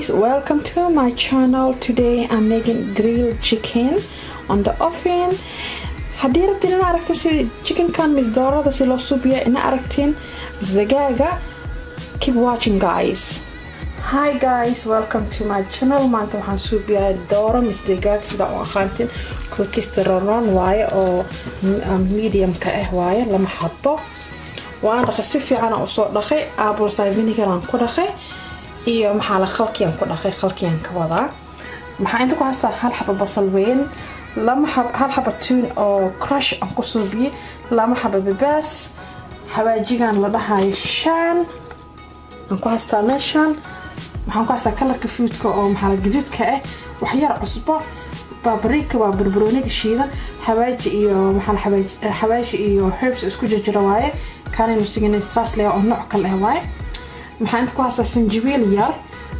guys welcome to my channel. Today i'm making grilled chicken on the oven. Haddii rabtiin ina aragtiin sida chickenkan mis doorada si loo subiya ina aragtiin mis dagaaga keep watching guys. Hi guys. Welcome to my channel. Maanta waxaan suubiyaa dooro mis dagaag sida u aqaantiin cookista roron waaye oo mediumka ah waaye lama xabo waan dhaqay si fiican u soo dhaqay apple cider vinegaran ku dhaqay iyo maxaa la khalkiyaan ku dhaqay khalkiyaan ka wadaa maxaa inta ku haystaa hal xaba basal weyn hal xaba tuun oo crush aan ku suubiyey lama xaba babaas xawaajigan la dhahayo shaan aan ku haystaa meeshaan waxaan ku haystaa kalarka fuudka oo maxaa gaduudka ah waxyar cusbo babarika waa barbarooniga shiidan xawaaji iyo maxaa xawaaji iyo herbs isku jirjira waaye kaanaynu sigana saas leeya oo nooc kale ah waaye maxaan ku haystaa sanjabiil yar?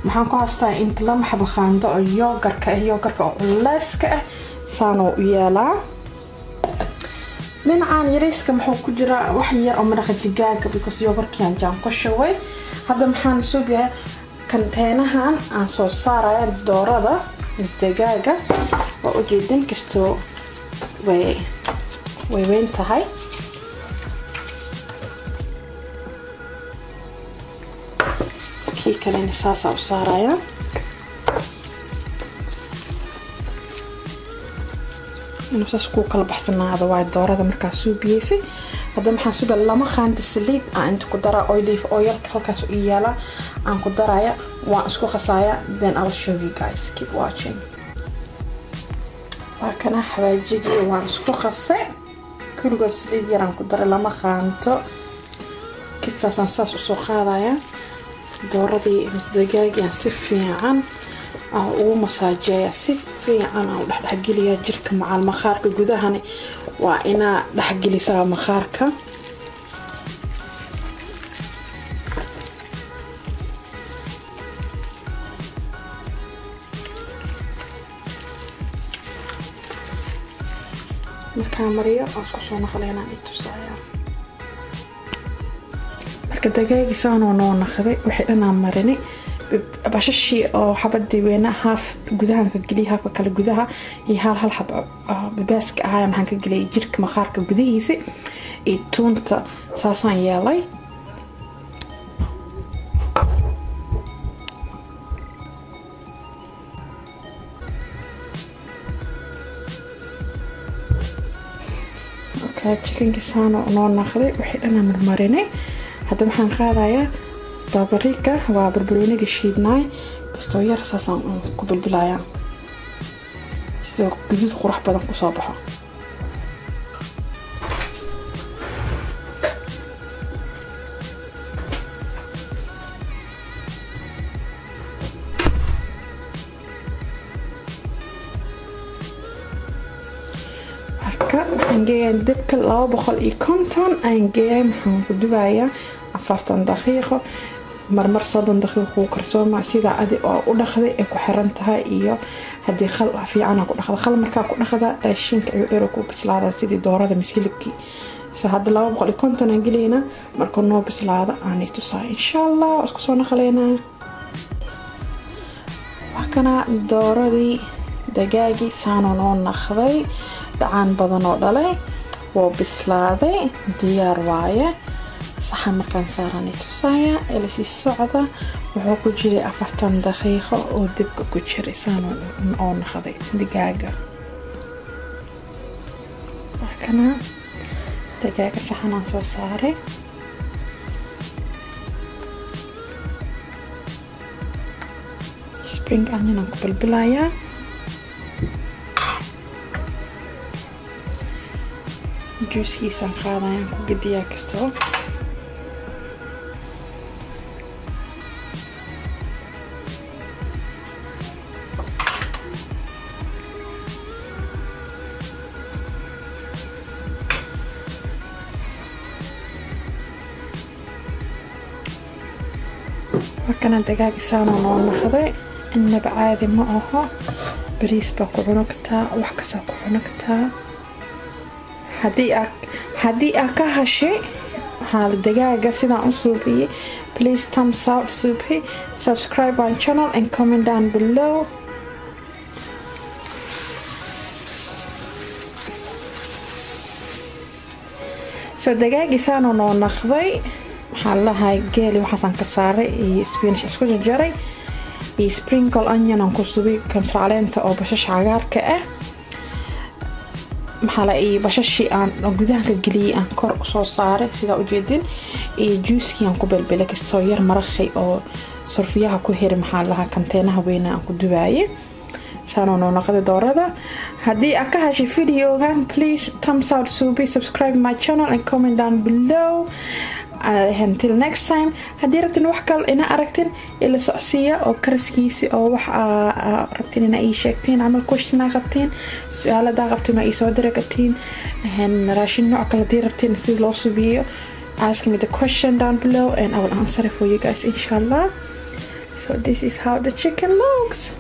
Maxaan ku haystaa inta lama xaba qaando oo yoogarka ah yoogarka oo culeyska ah. Saanoo u yeelaa. Dhinacaan yariiska muxuu ku jiraa wax yar oo madaqa digaaga because yoogarkiaan jaan ku shaway hadda maxaan suubiyaa kanteenahan aan soo saaraya doorada misdagaaga waa ujeedin kastoo way weyn tahay kii kalena saasaa u saaraya inuu saas kuu kala baxsanaado waay doorada markaa suubiyeysay hadda maxaan suubiya lama qaanda saliid aan inta ku daraa oilive oilka halkaas u yaalla aan ku daraya waan isku qasaya then I will show you guys. Keep watching. waa kana xawaajigii waan isku qasay kuligood saliid yaraan ku daray lama qaanto kistaasaan saas u soo dooradii misdagaagiaan si fiican aan ugu masaajeeya si fiican aan u dhexdhexgeliya jirka macaal makhaarka gudahani waa inaa dhexgelisaa makhaarka. Markaa mariyo aan isku soo naqleynaan itusaya marka dagaagiisaanoo noo naqday waxay dhanaan marinay bashashii oo xabadii weyna haaf gudahaan ka haafka kale gudaha iyo hal hal xab babaaska ahaaya maxaan ka geliyay jirka maqaarka gudihiisa. Iyo tuunta saasaan yeelay. Marka jikanki saano noo naqday waxay dhanaa marmarinay hadda waxaan qaadayaa babarika waa barbarooniga shiidnaay kastoo yar saasaan ku bilbilayaa sidoo guduud qurux badan ku soo baxo marka waxaan dabka laba boqol iyo konton geeyaa maxaan ku dubayaa afartan daqiiqo. Marmar soddon daqiiqo kuu karsooma sidaa adi oo u dhaqday ay ku xiran tahay iyo haddii khal fiicana ku dhaqda. Khal markaa ku dhaqda raashinka ayuu dhero ku bislaada sidii doorada mis hilibkii hadda laba boqol iyo konton aan gelaynaa markuu noo bislaada aanay tusaa insha allah waa isku soo naqleynaa wax kana dooradii dagaagii saanoo noo naqday dhacaan badan oo dhalay woo bislaaday diyaar waaye. Saxan markaan saaranay tusaaya elasii socda wuxuu ku jiray afartan daqiiqo oo dibka ku jiray saan oo naqday digaaga. Kana digaaga saxanaan soo saaray. Spring onion aan ku bilbilayaa juuskiisaan qaadayaan ku gediyaa kastoo markana dagaagisaanoo noo naqday innaba caadi ma aho bariis baa ku cuno kartaa wax kastaa ku cuno kartaa haddii aa ka hashay maxaa dagaaga sidaan u suubiyey please thumbs out suubi subscribe my channel and comment down below. So dagaagiisaanu noo naqday maxaa lalahay geeli waxaasaan ka saaray iyo spinish isku jarjaray iyo sprinkle onion aan ku subay kamsar caleenta oo bashasha cagaarka ah maxaala iyo bashashii aan gudahanka geliyey aan kor soo saaray sidaa ujeedin. Juuskii aan ku belbelay kastoo yar maraqay oo surfiyaha ku heri maxaa lahaa kanteenaha weyna aan ku dubaayay. Saanoo noo naqday doorada. Haddii aad ka heshay videogan please thumbs out suubi subscribe my channel and comment down below until next time haddii rabtin wax kale ina aragtin ila socsiiya oo karaskiisi oo wax rabtin ina ii sheegtiin camal questionaa qabtiin su'aaladaa qabtin oo iisoo diri kartiin. Raashin nooc kale haddii rabtin si loo subiyo ask me the question down below and I will answer it for you guys inshallah. So this is how the chicken looks